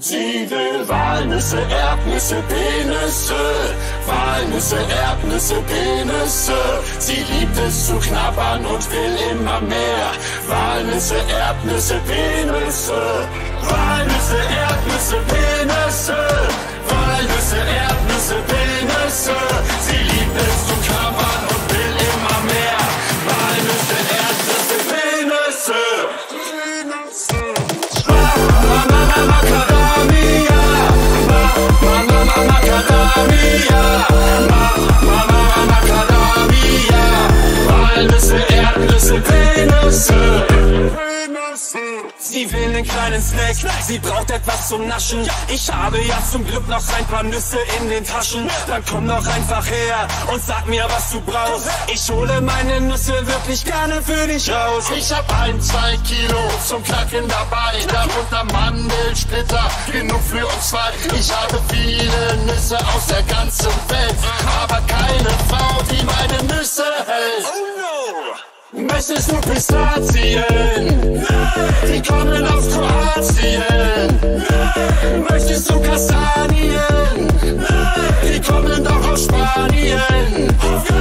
Sie will Walnüsse, Erdnüsse, Penisse. Walnüsse, Erdnüsse, Penisse. Sie liebt es zu knabbern und will immer mehr. Walnüsse, Erdnüsse, Penisse. Walnüsse, Erdnüsse, Sie will einen kleinen Snack, sie braucht etwas zum Naschen. Ich habe ja zum Glück noch ein paar Nüsse in den Taschen. Dann komm doch einfach her und sag mir, was du brauchst. Ich hole meine Nüsse wirklich gerne für dich raus. Ich hab ein, zwei Kilo zum Knacken dabei. Darunter Mandelsplitter, genug für uns zwei. Ich habe viele Nüsse aus der ganzen Welt. Aber keine Frau, die meine Nüsse hält. Möchtest du Pistazien? Die kommen aus Kroatien. Möchtest du Kastanien? Kommen doch aus Spanien. Auf.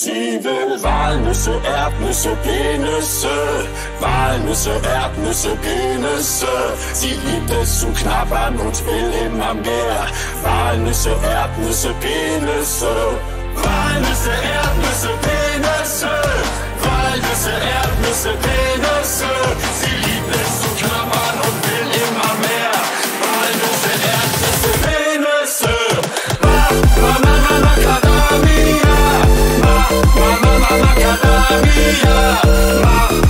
Sie will Walnüsse, Erdnüsse, Penisse. Walnüsse, Erdnüsse, Penisse. Sie liebt es zu knabbern und will immer mehr. Walnüsse, Erdnüsse, Penisse. Walnüsse, Erdnüsse, María yeah, yeah.